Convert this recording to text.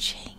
change.